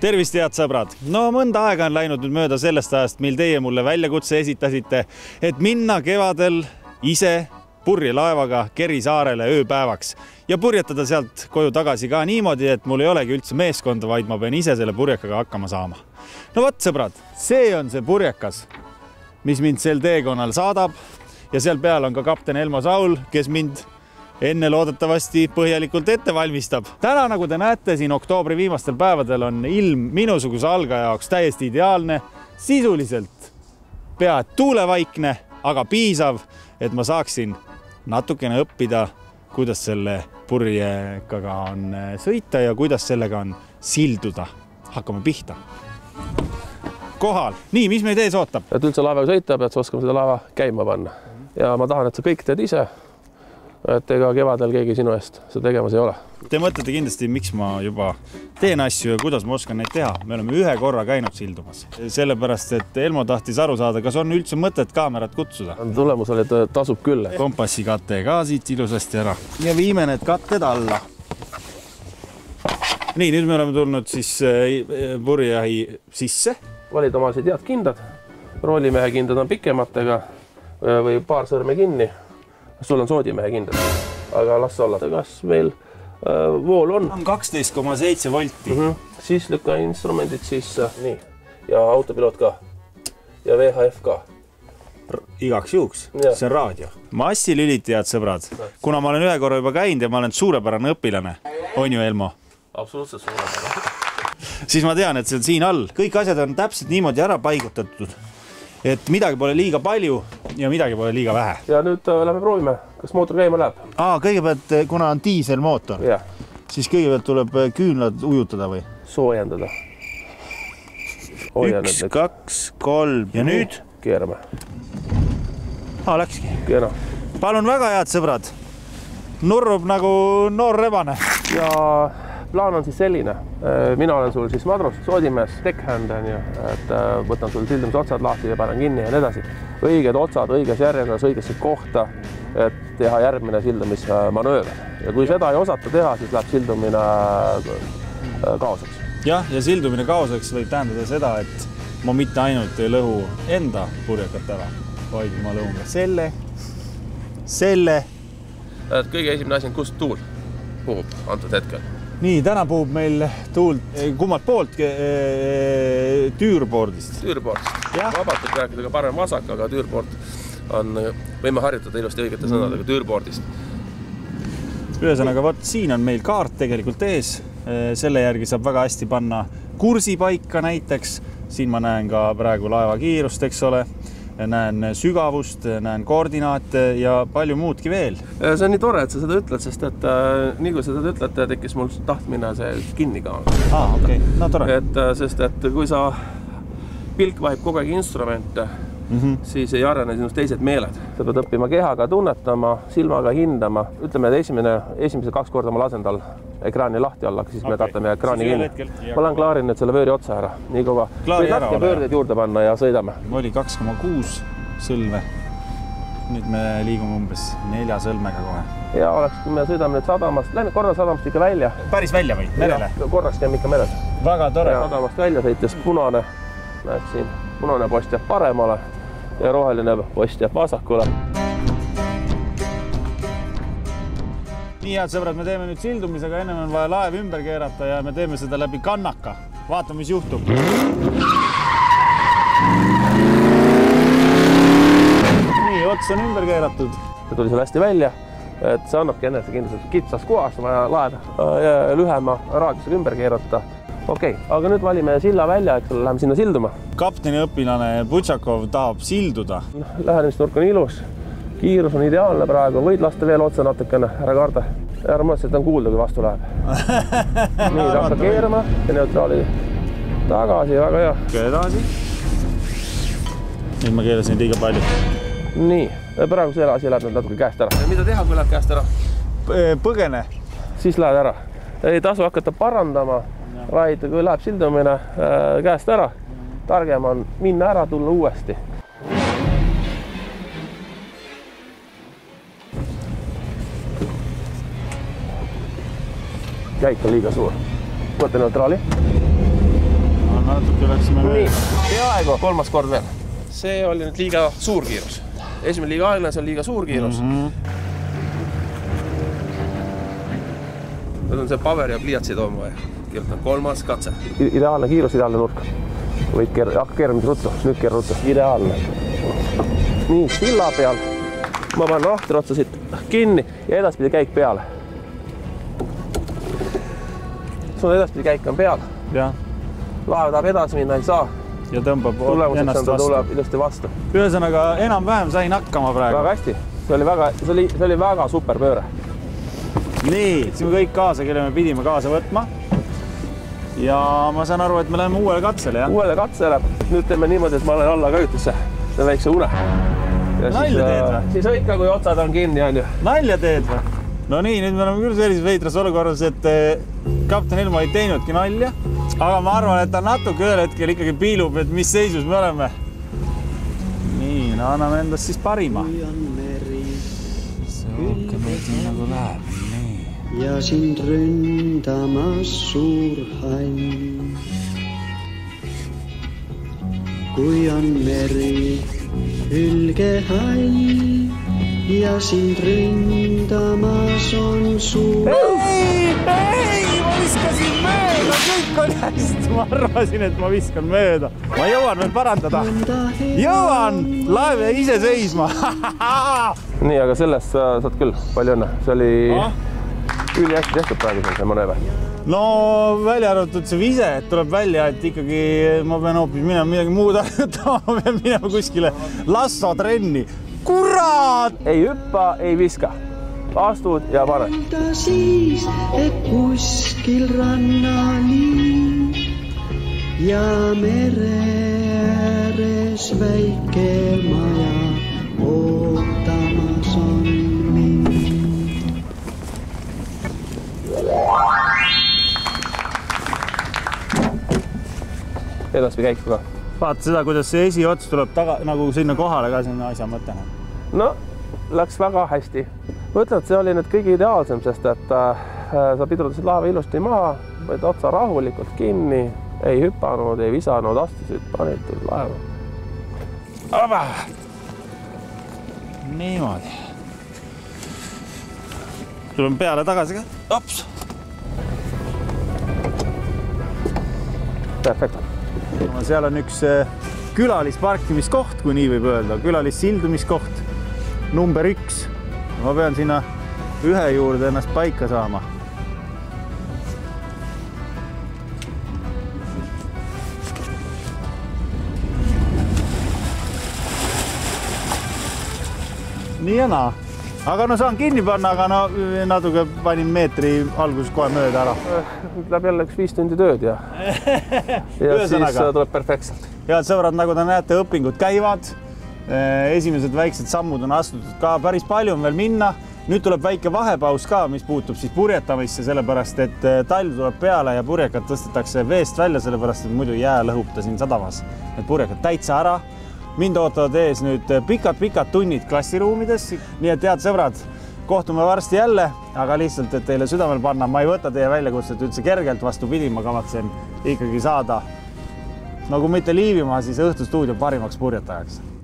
tervist, head sõbrad! no mõnda aega on läinud nüüd mööda sellest ajast, mil teie mulle väljakutse esitasite, et minna kevadel ise purjelaevaga Keri saarele ööpäevaks ja purjetada sealt koju tagasi ka niimoodi, et mul ei olegi üldse meeskonda, vaid ma pean ise selle purjekaga hakkama saama. no vot, sõbrad, see on see purjekas, mis mind sel teekonnal saadab ja seal peal on ka kapten Elmo Saul, kes mind enne loodetavasti põhjalikult ette valmistab. täna, nagu te näete, siin oktoobri viimastel päevadel on ilm minusuguse algaja jaoks täiesti ideaalne, sisuliselt pea et tuulevaikne, aga piisav, et ma saaksin natukene õppida, kuidas selle purjekaga on sõita ja kuidas sellega on silduda. hakkame pihta. kohal, nii, mis meid ees ootab? et üldse laevaga sõita, pead sa oskama seda laeva käima panna ja ma tahan, et sa kõik teed ise et ega kevadel keegi sinu eest seda tegemas ei ole. Te mõtlete kindlasti, miks ma juba teen asju ja kuidas ma oskan neid teha. me oleme ühe korra käinud sildumas, sellepärast et Elmo tahtis aru saada, kas on üldse mõtet kaamerat kutsuda. tulemus oli, et tasub küll. kompassikate ka siit ilusasti ära ja viime need katted alla. nii, nüüd me oleme tulnud siis äh, purjejahi sisse. valid omalised head kindad. roolimehe kindad on pikematega äh, või paar sõrme kinni sul on soodimehe kindel, aga las olla, kas meil äh, vool on? on kaksteist koma seitse volti mm. -hmm. siis lükka instrumendid sisse, nii, ja autopiloot ka ja VHF ka. igaks juhuks, see on raadio. massilüliti, head sõbrad, kuna ma olen ühe korra juba käinud ja ma olen suurepärane õpilane, on ju, Elmo? absoluutselt suurepärane siis ma tean, et see on siin all, kõik asjad on täpselt niimoodi ära paigutatud et midagi pole liiga palju ja midagi pole liiga vähe. ja nüüd äh, lähme proovime, kas mootor käima läheb. aa, kõigepealt, äh, kuna on diiselmootor, siis kõigepealt tuleb äh, küünlad ujutada või? soojendada. üks, kaks, kolm ja nüüd? keerame. aa, läkski. kena. palun väga, head sõbrad. nurrub nagu noor rebane. ja plaan on siis selline, äh, mina olen sul siis madrus, soodimees, deckhand on ju, et äh, võtan sul sildumise otsad lahti ja panen kinni ja nii edasi. õiged otsad õiges järjekorras õigesse kohta, et teha järgmine sildumismanööver ja kui seda ei osata teha, siis läheb sildumine äh, kaoseks. jah, ja sildumine kaoseks võib tähendada seda, et ma mitte ainult ei lõhu enda purjekat ära, vaid ma lõhun ka selle, selle. et kõige esimene asi on, kust tuul puhub antud hetkel nii, täna puhub meil tuult eh, kummalt poolt eh, tüürboordist. tüürboordist, vabalt võib rääkida ka parem-vasak, aga tüürboord on, võime harjutada ilusti õigete sõnadega mm. tüürboordist. ühesõnaga, vot siin on meil kaart tegelikult ees. Eh, selle järgi saab väga hästi panna kursi paika näiteks. siin ma näen ka praegu laeva kiirust, eks ole näen sügavust, näen koordinaate ja palju muudki veel. see on nii tore, et sa seda ütled, sest et äh, nii kui sa seda ütled, tekkis mul tahtmine see kinni ka. aa, okei okay., no tore. et äh, sest, et kui sa, pilk vahib kogu aeg instrumente mm, -hmm. siis ei arene sinust teised meeled. sa pead õppima kehaga tunnetama, silmaga hindama, ütleme, et esimene, esimesed kaks korda ma lasen tal ekraani lahti alla, siis okay. me katame ekraani kinni. ma lähen klaarin nüüd selle vööri otsa ära, nii kaua. võid natuke pöördeid juurde panna ja sõidame. oli kaks koma kuus sõlme. nüüd me liigume umbes nelja sõlmega kohe. ja oleks, kui me sõidame nüüd sadamast, lähme korra sadamast ikka välja. päris välja või, merele? korraks käime ikka merel. väga tore. sadamast välja sõites punane, näed siin, punane post jääb paremale ja roheline post jääb vasakule. nii, head sõbrad, me teeme nüüd sildumisega, ennem on vaja laev ümber keerata ja me teeme seda läbi kannaka. vaatame, mis juhtub. nii, ots on ümber keeratud. see tuli sul hästi välja, et see annabki enesekindlust kitsas kohas, vaja laev äh, lühema raadiusega ümber keerata okei okay,, aga nüüd valime silla välja, eks ole, läheme sinna silduma. kapteniõpilane Butšakov tahab silduda. noh, lähenemisnurk on ilus, kiirus on ideaalne praegu, võid lasta veel otsa natukene, ära karda. ära muretse, et on kuulda, kui vastu läheb nii, ta hakkab keerama ja neutraali tagasi, väga hea. edasi. nüüd ma keerasin liiga palju. nii, praegu see asi läheb nüüd natuke käest ära. mida teha, kui läheb käest ära? põgene. siis lähed ära. ei tasu hakata parandama vaid kui läheb sildumine äh, käest ära, targem on minna ära, tulla uuesti. käik on liiga suur. võta neutraali. natuke läksime veel., peaaegu kolmas kord veel. see oli nüüd liiga suur kiirus. esimene liiga aeglane, see on liiga suur kiirus mm. -hmm. nüüd on see paber ja pliiatsi tooma vaja. Kirjutan kolmas katse. ideaalne kiirus, ideaalne nurk. võid keerata, hakka keerama ruttu, nüüd keera ruttu, ideaalne. nii, silla peal. ma panen rahtri otsa siit kinni ja edaspidi käik peale. sul edaspidi käik on peal, laev tahab edasi minna, ei saa. ja tõmbab on ennast vastu tuleb. ilusti vastu. ühesõnaga enam-vähem sain hakkama praegu. väga hästi, see oli väga, see oli, see oli väga super pööre. nii, siis me kõik kaasa, kelle me pidime kaasa võtma. Ja ma saan aru, et me läheme uuele katsele, jah? uuele katsele, nüüd teeme niimoodi, et ma olen alla kajutisse, teen väikse une. Nalja teed või? siis hõika, kui otsad on kinni, onju. nalja teed või? no nii, nüüd me oleme küll sellises veidras olukorras, et kapten Ilmo ei teinudki nalja, aga ma arvan, et ta natuke ühel hetkel ikkagi piilub, et mis seisus me oleme. nii, no anname endast siis parima. nüüd nii nagu läheb. Ja sind ründamas suur hall. kui on meri hülgehall ja sind ründamas on suur ei, ei, ma viskasin mööda, kõik oli hästi, ma arvasin, et ma viskan mööda. ma jõuan veel parandada. jõuan, laev jäi ise seisma. nii, aga sellest sa saad küll palju õnne, see oli Ah. Ülihästi tehtud praegu seal see manööver. no välja arvatud see vise, et tuleb välja, et ikkagi ma pean hoopis minema midagi muud harjutama, ma pean minema kuskile lassotrenni. kurat, ei hüppa, ei viska, astud ja paned. ta siis, et kuskil rannani ja mere ääres väike maja ootamas on edaspidi käiku ka. vaata seda, kuidas see esiots tuleb taga nagu sinna kohale ka sinna asja mõte. no läks väga hästi. ma ütlen, et see oli nüüd kõige ideaalsem, sest et äh, sa pidurdasid laeva ilusti maha, võid otsa rahulikult kinni, ei hüpanud, ei visanud, astusid, panid laeva. niimoodi. tuleme peale tagasi ka. ops. perfekt. seal on üks eh, külalisparkimiskoht, kui nii võib öelda, külalissildumiskoht number üks. ma pean sinna ühe juurde ennast paika saama. nii ja naa, aga no saan kinni panna, aga no natuke panin meetri alguses kohe mööda ära Läheb jälle üks viis tundi tööd ja, ja siis äh, tuleb perfektselt. head sõbrad, nagu te näete, õpingud käivad. esimesed väiksed sammud on astutud ka, päris palju on veel minna. nüüd tuleb väike vahepaus ka, mis puutub siis purjetamisse, sellepärast et talv tuleb peale ja purjekad tõstetakse veest välja, sellepärast et muidu jää lõhub ta siin sadamas. Need purjekad täitsa ära. Mind ootavad ees nüüd pikad-pikad tunnid klassiruumides, nii et head sõbrad, kohtume varsti jälle, aga lihtsalt, et teile südamele panna, ma ei võta teie väljakutset üldse kergelt, vastupidi, ma kavatsen ikkagi saada kui mitte Liivimaa, siis Õhtustuudio parimaks purjetajaks